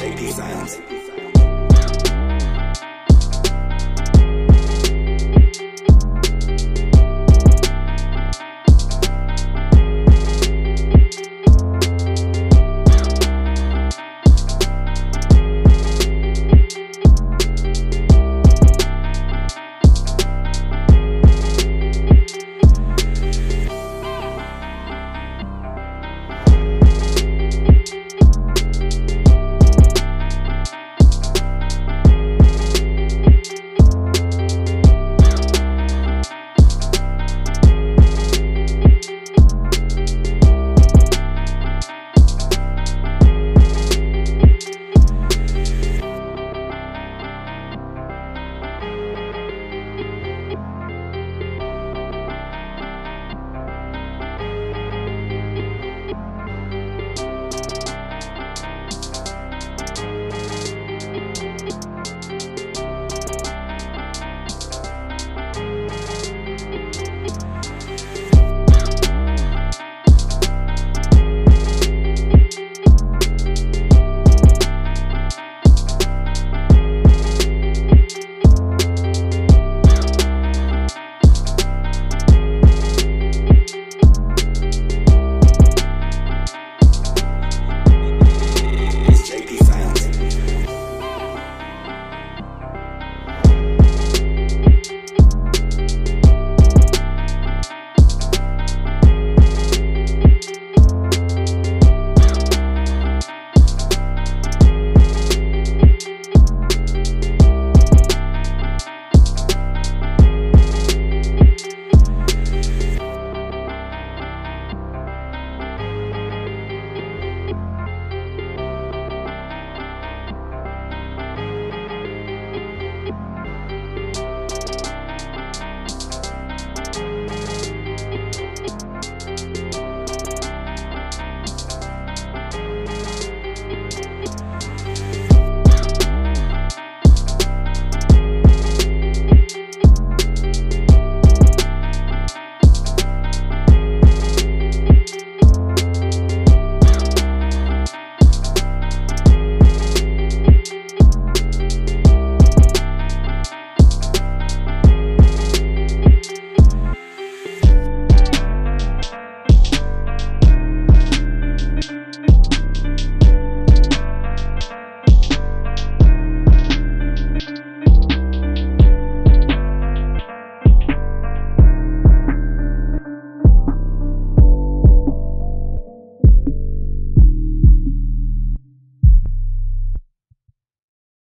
Mercedes Benz.